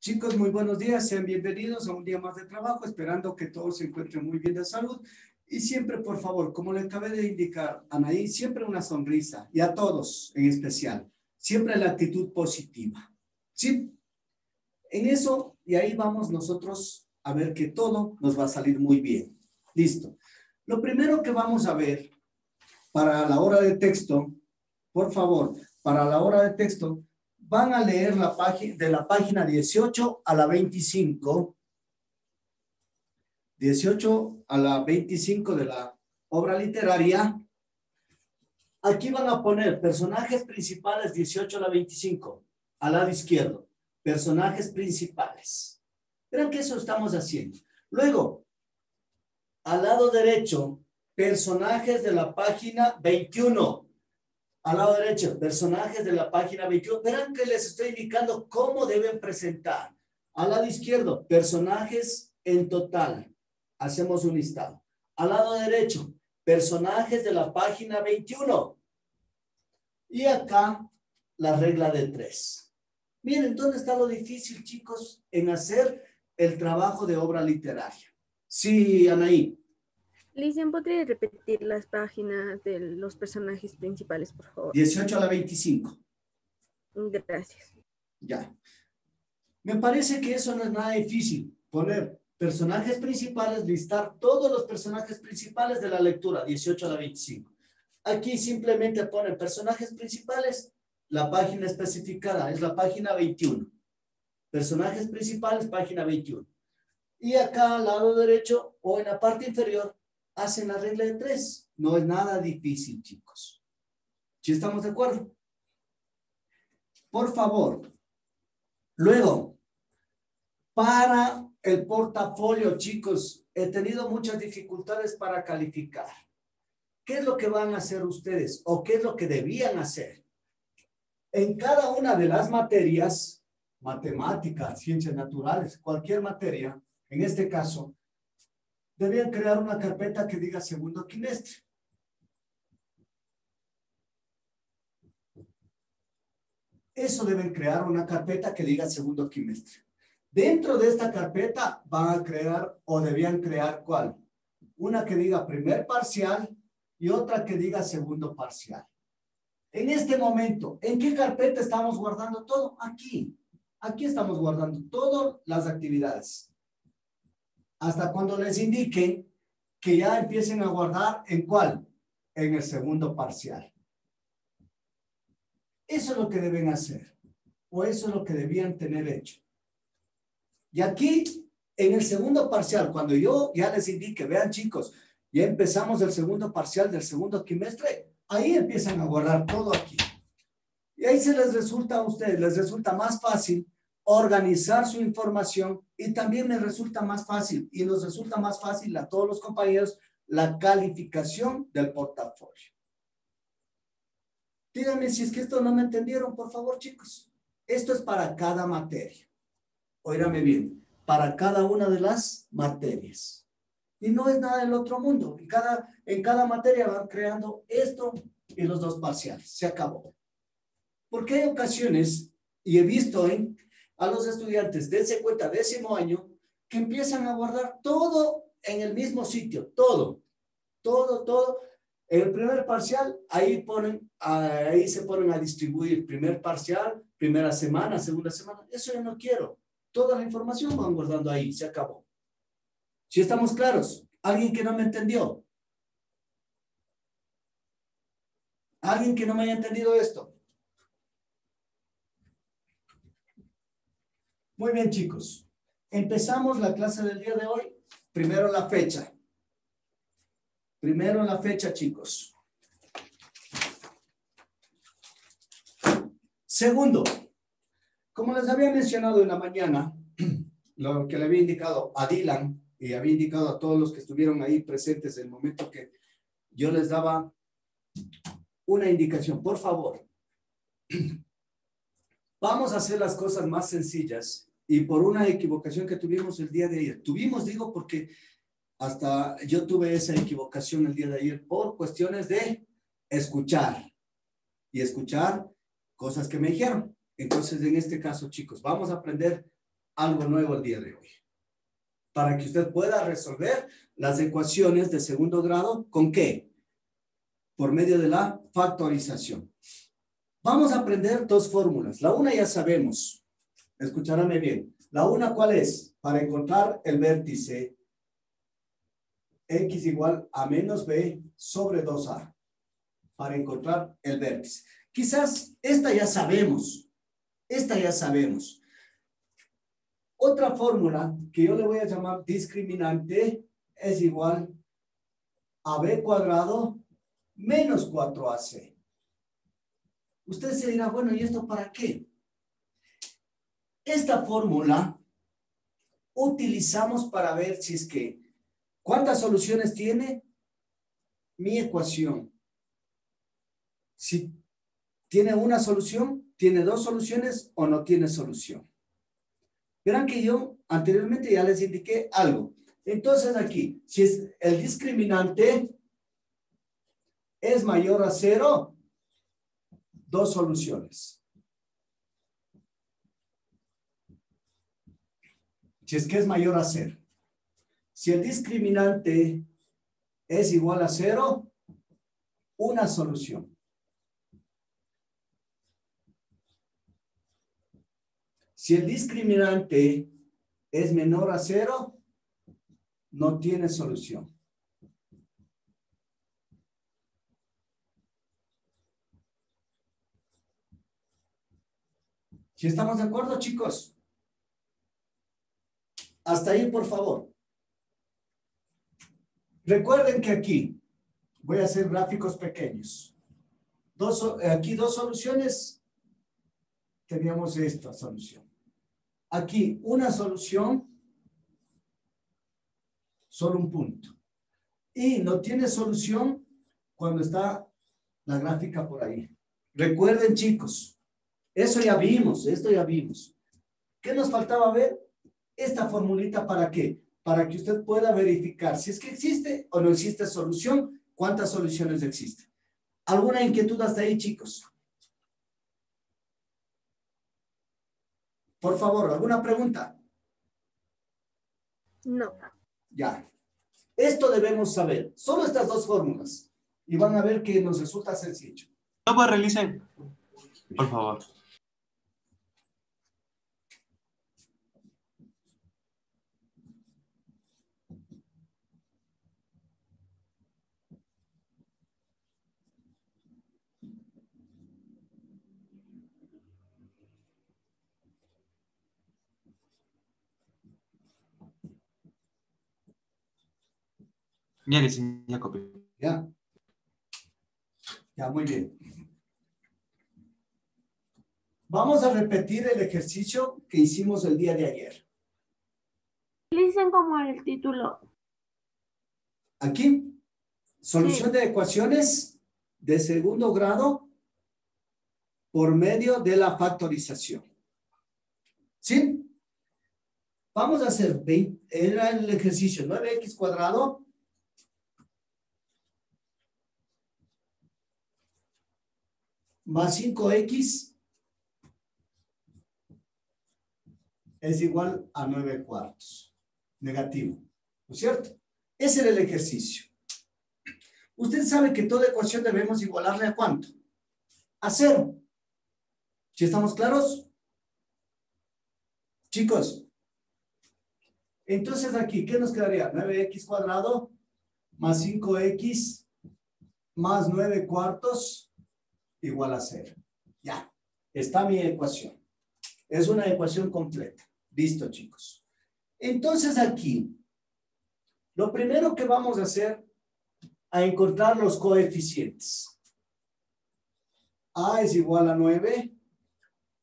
Chicos, muy buenos días, sean bienvenidos a un día más de trabajo, esperando que todos se encuentren muy bien de salud. Y siempre, por favor, como le acabé de indicar, Anaí, siempre una sonrisa, y a todos en especial, siempre la actitud positiva. ¿Sí? En eso, y ahí vamos nosotros a ver que todo nos va a salir muy bien. Listo. Lo primero que vamos a ver para la hora de texto, por favor, para la hora de texto, van a leer la página de la página 18 a la 25. 18 a la 25 de la obra literaria. Aquí van a poner personajes principales 18 a la 25, al lado izquierdo. Personajes principales. Verán que eso estamos haciendo. Luego, al lado derecho, personajes de la página 21 al lado derecho, personajes de la página 21. Verán que les estoy indicando cómo deben presentar. Al lado izquierdo, personajes en total. Hacemos un listado. Al lado derecho, personajes de la página 21. Y acá, la regla de tres. Miren, ¿dónde está lo difícil, chicos, en hacer el trabajo de obra literaria? Sí, Anaí. Lisian, ¿podría repetir las páginas de los personajes principales, por favor? 18 a la 25. Gracias. Ya. Me parece que eso no es nada difícil. Poner personajes principales, listar todos los personajes principales de la lectura, 18 a la 25. Aquí simplemente ponen personajes principales, la página especificada es la página 21. Personajes principales, página 21. Y acá al lado derecho o en la parte inferior hacen la regla de tres. No es nada difícil, chicos. ¿Sí estamos de acuerdo? Por favor. Luego, para el portafolio, chicos, he tenido muchas dificultades para calificar. ¿Qué es lo que van a hacer ustedes o qué es lo que debían hacer? En cada una de las materias, matemáticas, ciencias naturales, cualquier materia, en este caso, debían crear una carpeta que diga segundo quimestre. Eso deben crear una carpeta que diga segundo quimestre. Dentro de esta carpeta van a crear o debían crear cuál? Una que diga primer parcial y otra que diga segundo parcial. En este momento, ¿en qué carpeta estamos guardando todo? Aquí. Aquí estamos guardando todas las actividades hasta cuando les indiquen que ya empiecen a guardar en cuál? En el segundo parcial. Eso es lo que deben hacer, o eso es lo que debían tener hecho. Y aquí, en el segundo parcial, cuando yo ya les indique, vean chicos, ya empezamos el segundo parcial del segundo trimestre, ahí empiezan a guardar todo aquí. Y ahí se les resulta a ustedes, les resulta más fácil organizar su información y también me resulta más fácil y nos resulta más fácil a todos los compañeros la calificación del portafolio. Díganme si es que esto no me entendieron, por favor, chicos. Esto es para cada materia. Óigame bien, para cada una de las materias. Y no es nada del otro mundo. En cada, en cada materia van creando esto y los dos parciales. Se acabó. Porque hay ocasiones, y he visto en a los estudiantes, dense cuenta, décimo año, que empiezan a guardar todo en el mismo sitio, todo, todo, todo. El primer parcial, ahí ponen, ahí se ponen a distribuir primer parcial, primera semana, segunda semana. Eso yo no quiero. Toda la información van guardando ahí, se acabó. Si estamos claros, alguien que no me entendió. Alguien que no me haya entendido esto. Muy bien, chicos. Empezamos la clase del día de hoy. Primero la fecha. Primero la fecha, chicos. Segundo, como les había mencionado en la mañana, lo que le había indicado a Dylan y había indicado a todos los que estuvieron ahí presentes en el momento que yo les daba una indicación. Por favor, vamos a hacer las cosas más sencillas y por una equivocación que tuvimos el día de ayer. Tuvimos, digo, porque hasta yo tuve esa equivocación el día de ayer por cuestiones de escuchar y escuchar cosas que me dijeron. Entonces, en este caso, chicos, vamos a aprender algo nuevo el día de hoy. Para que usted pueda resolver las ecuaciones de segundo grado, ¿con qué? Por medio de la factorización. Vamos a aprender dos fórmulas. La una ya sabemos. Escuchárame bien. La una, ¿cuál es? Para encontrar el vértice x igual a menos b sobre 2a. Para encontrar el vértice. Quizás esta ya sabemos. Esta ya sabemos. Otra fórmula que yo le voy a llamar discriminante es igual a b cuadrado menos 4ac. Usted se dirá, bueno, ¿y esto para qué? Esta fórmula utilizamos para ver si es que, ¿cuántas soluciones tiene mi ecuación? Si tiene una solución, tiene dos soluciones o no tiene solución. Verán que yo anteriormente ya les indiqué algo. Entonces aquí, si es el discriminante es mayor a cero, dos soluciones. Si es que es mayor a cero. Si el discriminante es igual a cero, una solución. Si el discriminante es menor a cero, no tiene solución. Si estamos de acuerdo, chicos? Hasta ahí, por favor. Recuerden que aquí voy a hacer gráficos pequeños. Dos, aquí dos soluciones. Teníamos esta solución. Aquí una solución, solo un punto. Y no tiene solución cuando está la gráfica por ahí. Recuerden, chicos, eso ya vimos, esto ya vimos. ¿Qué nos faltaba ver? Esta formulita para qué? Para que usted pueda verificar si es que existe o no existe solución, cuántas soluciones existen. ¿Alguna inquietud hasta ahí, chicos? Por favor, ¿alguna pregunta? No. Ya. Esto debemos saber. Solo estas dos fórmulas. Y van a ver que nos resulta sencillo. No, pues realicen. Por favor. Ya le ya copié. Ya. Ya, muy bien. Vamos a repetir el ejercicio que hicimos el día de ayer. Dicen como el título. Aquí, solución de ecuaciones de segundo grado por medio de la factorización. ¿Sí? Vamos a hacer, era el ejercicio 9x cuadrado más 5x es igual a 9 cuartos. Negativo. ¿No es cierto? Ese era el ejercicio. Usted sabe que toda ecuación debemos igualarle a cuánto? A cero. ¿Sí estamos claros? Chicos. Entonces aquí, ¿qué nos quedaría? 9x cuadrado más 5x más 9 cuartos igual a cero. Ya, está mi ecuación. Es una ecuación completa. Listo, chicos. Entonces aquí, lo primero que vamos a hacer, a encontrar los coeficientes. A es igual a 9,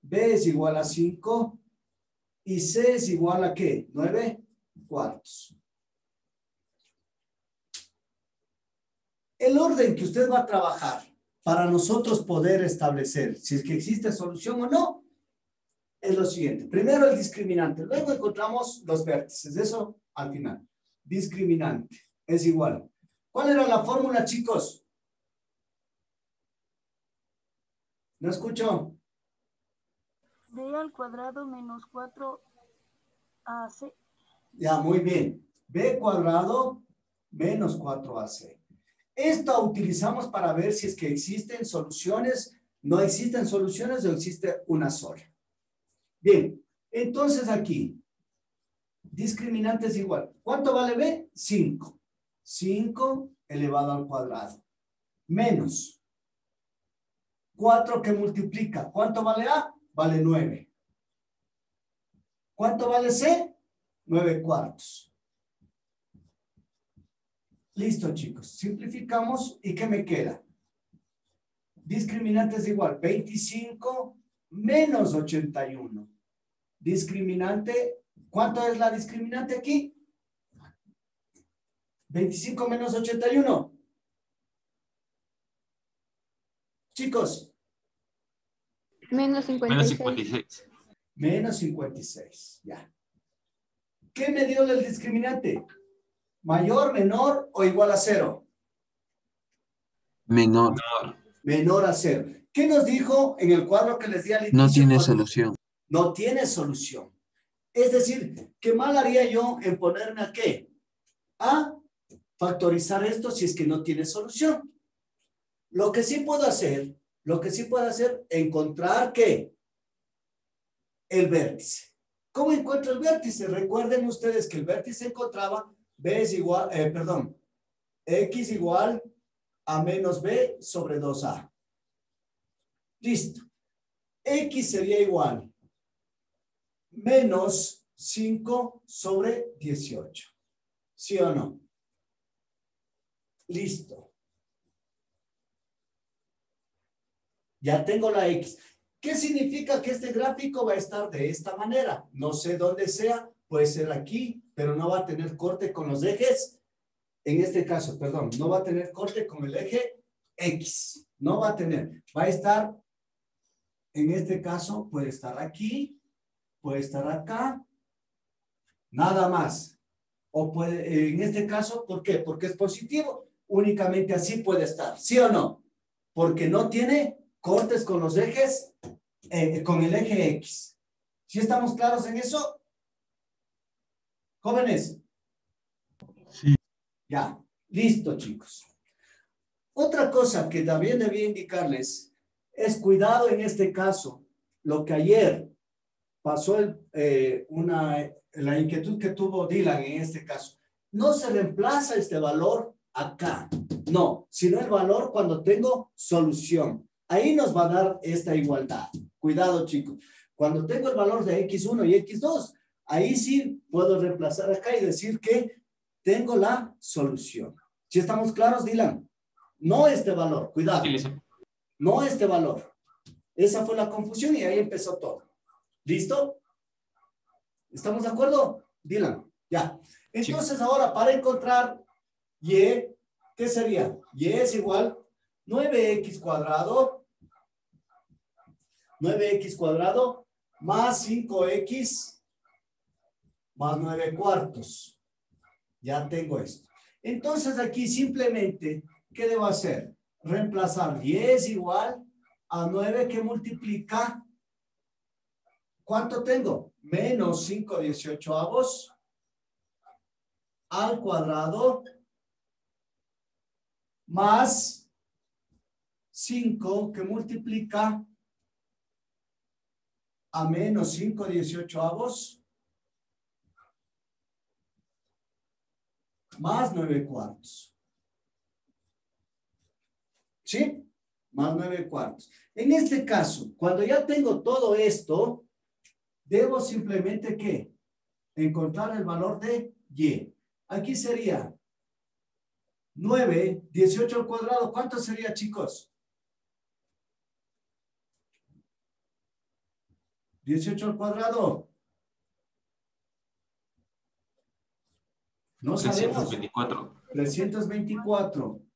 B es igual a 5 y C es igual a qué? 9 cuartos. El orden que usted va a trabajar para nosotros poder establecer si es que existe solución o no, es lo siguiente. Primero el discriminante, luego encontramos los vértices. Eso al final. Discriminante es igual. ¿Cuál era la fórmula, chicos? ¿No escucho? D al cuadrado menos 4 Ah, sí. Ya, muy bien. B cuadrado menos 4AC. Esta utilizamos para ver si es que existen soluciones, no existen soluciones o existe una sola. Bien, entonces aquí, discriminante es igual. ¿Cuánto vale B? 5. 5 elevado al cuadrado. Menos 4 que multiplica. ¿Cuánto vale A? Vale 9. ¿Cuánto vale C? 9 cuartos. Listo, chicos. Simplificamos. ¿Y qué me queda? Discriminante es igual. 25 menos 81. Discriminante. ¿Cuánto es la discriminante aquí? 25 menos 81. Chicos, Menos Menos 56. 56. menos 56. Ya. ¿Qué me dio el discriminante? ¿Mayor, menor o igual a cero? Menor. Menor a cero. ¿Qué nos dijo en el cuadro que les di al inicio? No tiene solución. No tiene solución. Es decir, ¿qué mal haría yo en ponerme a qué? A factorizar esto si es que no tiene solución. Lo que sí puedo hacer, lo que sí puedo hacer, encontrar qué? El vértice. ¿Cómo encuentro el vértice? Recuerden ustedes que el vértice encontraba B es igual, eh, perdón, X igual a menos B sobre 2A. Listo. X sería igual menos 5 sobre 18. ¿Sí o no? Listo. Ya tengo la X. ¿Qué significa que este gráfico va a estar de esta manera? No sé dónde sea, puede ser aquí, pero no va a tener corte con los ejes. En este caso, perdón, no va a tener corte con el eje X. No va a tener. Va a estar, en este caso, puede estar aquí, puede estar acá, nada más. O puede, en este caso, ¿por qué? Porque es positivo. Únicamente así puede estar, ¿sí o no? Porque no tiene cortes con los ejes, eh, con el eje X. ¿Sí estamos claros en eso? Jóvenes. Sí. Ya, listo, chicos. Otra cosa que también debía indicarles es cuidado en este caso. Lo que ayer pasó el, eh, una, la inquietud que tuvo Dylan en este caso. No se reemplaza este valor acá, no, sino el valor cuando tengo solución. Ahí nos va a dar esta igualdad. Cuidado, chicos. Cuando tengo el valor de X1 y X2, ahí sí puedo reemplazar acá y decir que tengo la solución. ¿Sí estamos claros, Dylan? No este valor, cuidado. No este valor. Esa fue la confusión y ahí empezó todo. ¿Listo? ¿Estamos de acuerdo? Dylan, ya. Entonces ahora para encontrar y, ¿qué sería? Y es igual 9x cuadrado, 9x cuadrado más 5x más 9 cuartos. Ya tengo esto. Entonces aquí simplemente, ¿qué debo hacer? Reemplazar y es igual a 9 que multiplica. ¿Cuánto tengo? Menos 5 18 avos al cuadrado más 5 que multiplica a menos 5 18 más 9 cuartos. ¿Sí? Más 9 cuartos. En este caso, cuando ya tengo todo esto, debo simplemente ¿qué? Encontrar el valor de y. Aquí sería 9, 18 al cuadrado. ¿Cuánto sería, chicos? 18 al cuadrado. No sabemos. 324. 324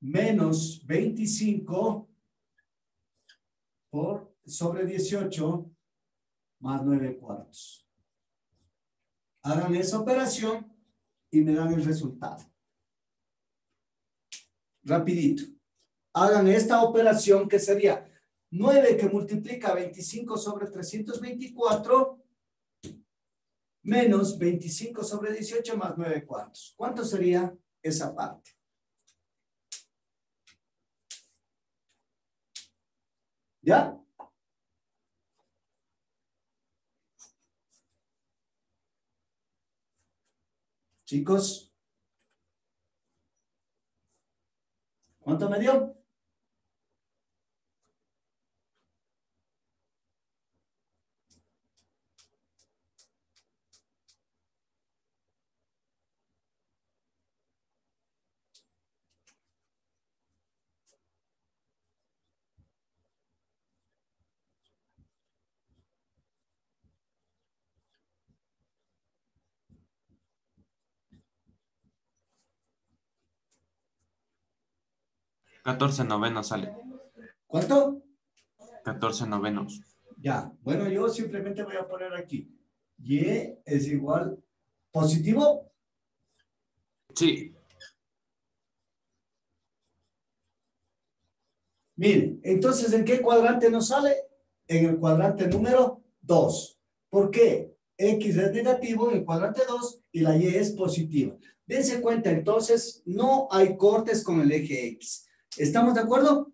menos 25 por sobre 18 más 9 cuartos. Hagan esa operación y me dan el resultado. Rapidito. Hagan esta operación que sería 9 que multiplica 25 sobre 324 menos 25 sobre 18 más 9 cuartos. ¿Cuánto sería esa parte? ¿Ya? Chicos, ¿cuánto me dio? Catorce novenos sale. ¿Cuánto? Catorce novenos. Ya, bueno, yo simplemente voy a poner aquí. Y es igual positivo. Sí. Miren, entonces, ¿en qué cuadrante nos sale? En el cuadrante número 2. ¿Por qué? X es negativo en el cuadrante 2 y la Y es positiva. Dense cuenta, entonces, no hay cortes con el eje X. ¿Estamos de acuerdo?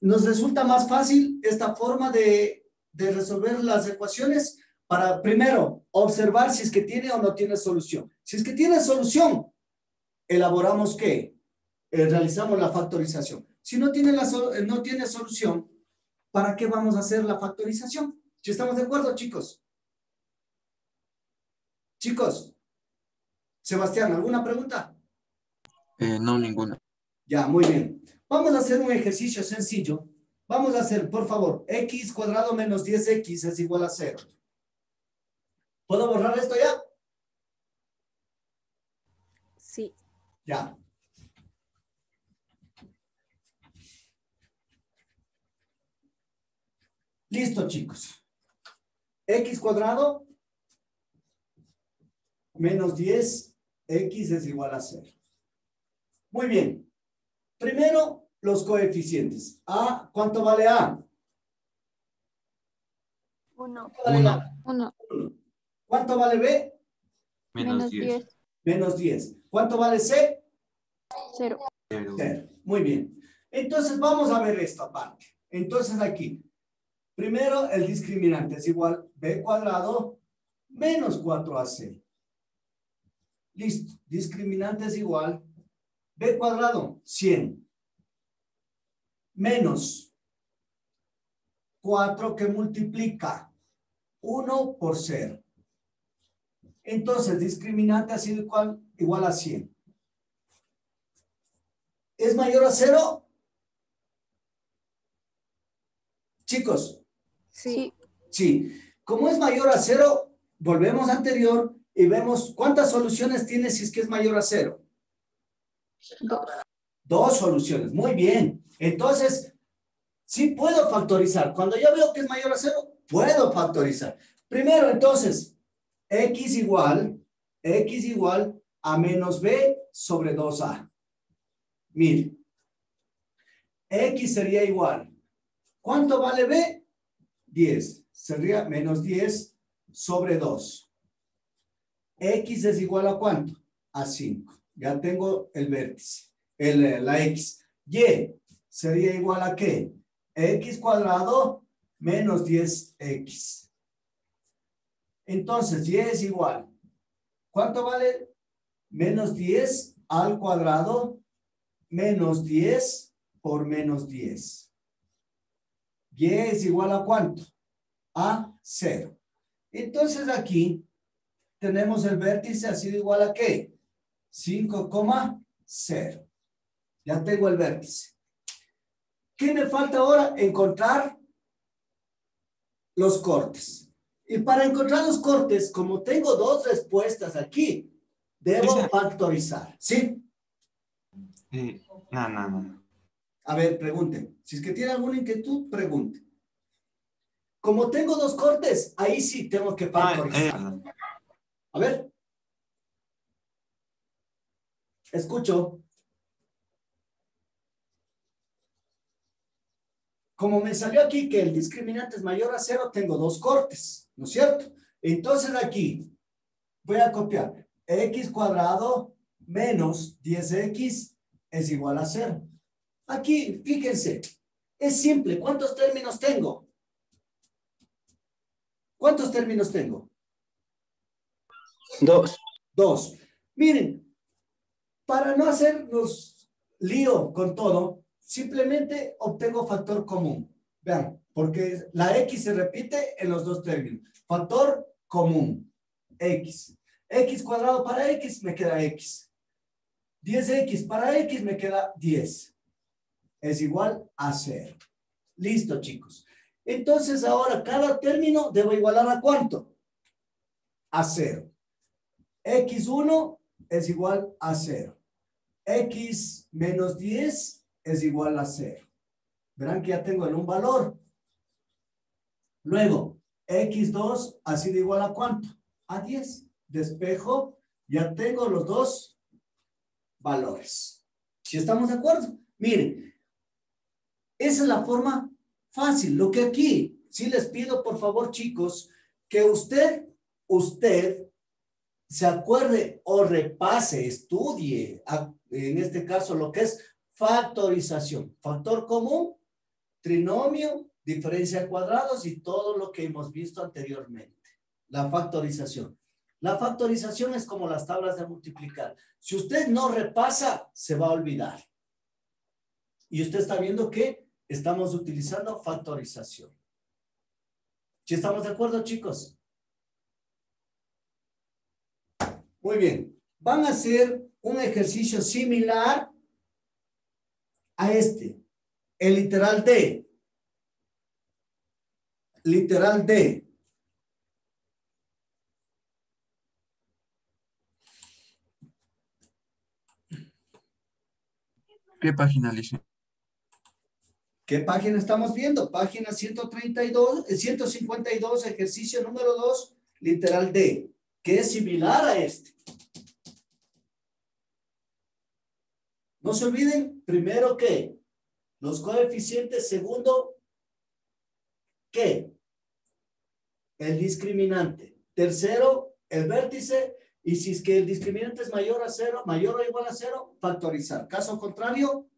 Nos resulta más fácil esta forma de, de resolver las ecuaciones para, primero, observar si es que tiene o no tiene solución. Si es que tiene solución, elaboramos qué? Eh, realizamos la factorización. Si no tiene, la eh, no tiene solución, ¿para qué vamos a hacer la factorización? Si estamos de acuerdo, chicos. Chicos, Sebastián, ¿alguna pregunta? Eh, no, ninguna. Ya, muy bien. Vamos a hacer un ejercicio sencillo. Vamos a hacer, por favor, x cuadrado menos 10x es igual a 0. ¿Puedo borrar esto ya? Sí. Ya. Listo, chicos. X cuadrado menos 10, X es igual a 0. Muy bien. Primero, los coeficientes. A, ¿cuánto vale A? Uno. ¿Cuánto vale Uno. A? Uno, ¿Cuánto vale B? Menos menos diez. diez, Menos 10. ¿Cuánto vale C? cero. Cero. Cero. Muy bien. Entonces vamos a ver esta parte. Entonces aquí, primero el discriminante es igual B cuadrado menos 4AC. Listo. Discriminante es igual B cuadrado 100 menos 4 que multiplica 1 por 0. Entonces, discriminante ha sido igual, igual a 100. ¿Es mayor a 0? Chicos, Sí. sí. Como es mayor a 0, volvemos anterior y vemos cuántas soluciones tiene si es que es mayor a 0. Dos. Soluciones. Muy bien. Entonces, sí puedo factorizar. Cuando yo veo que es mayor a 0, puedo factorizar. Primero, entonces, x igual, x igual a menos b sobre 2a. Mire, x sería igual. ¿Cuánto vale b? 10. Sería menos 10 sobre 2. x es igual a cuánto? A 5. Ya tengo el vértice, el, eh, la x. y sería igual a qué? x cuadrado menos 10x. Entonces, y es igual. ¿Cuánto vale? Menos 10 al cuadrado menos 10 por menos 10. Y es igual a cuánto? A 0. Entonces aquí tenemos el vértice ha sido igual a qué? 5,0. Ya tengo el vértice. ¿Qué me falta ahora? Encontrar los cortes. Y para encontrar los cortes, como tengo dos respuestas aquí, debo factorizar. ¿Sí? Eh, no, no, no. A ver, pregunten. Si es que tiene alguna inquietud, pregunte. Como tengo dos cortes, ahí sí tengo que Ah, eh, factorizar. perdón. A ver. Escucho. Como me salió aquí que el discriminante es mayor a cero, tengo dos cortes, ¿no es cierto? Entonces aquí, Voy a copiar. X cuadrado menos 10X es igual a 0. Aquí, fíjense, es simple. ¿Cuántos términos tengo? ¿Cuántos términos tengo? Dos. Dos. Miren, para no hacernos lío con todo, simplemente obtengo factor común. Vean, porque la X se repite en los dos términos. Factor común, X. X cuadrado para X me queda X. 10X para X me queda 10. Es igual a 0. Listo, chicos. Entonces ahora cada término debo igualar a cuánto? A 0. X1 es igual a 0. X menos 10 es igual a 0. Verán que ya tengo en un valor. Luego, X2 ha sido igual a cuánto? A 10. Despejo, ya tengo los dos valores. Si estamos de acuerdo? Miren, esa es la forma fácil. Lo que aquí, sí les pido por favor, chicos, que usted, usted se acuerde o repase, estudie, en este caso, lo que es factorización. Factor común, trinomio, diferencia de cuadrados y todo lo que hemos visto anteriormente. La factorización. La factorización es como las tablas de multiplicar. Si usted no repasa, se va a olvidar. Y usted está viendo que estamos utilizando factorización. ¿Sí estamos de acuerdo, chicos? Muy bien. Van a hacer un ejercicio similar a este. El literal D. Literal D. ¿Qué página, Alicia? ¿Qué página estamos viendo? Página 132, 152, ejercicio número 2, literal D, que es similar a este. No se olviden, primero que los coeficientes, segundo, ¿qué? El discriminante. Tercero, el vértice. Y si es que el discriminante es mayor a cero, mayor o igual a cero, factorizar. Caso contrario,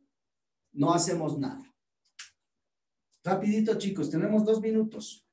no hacemos nada. Rapidito, chicos, tenemos dos minutos.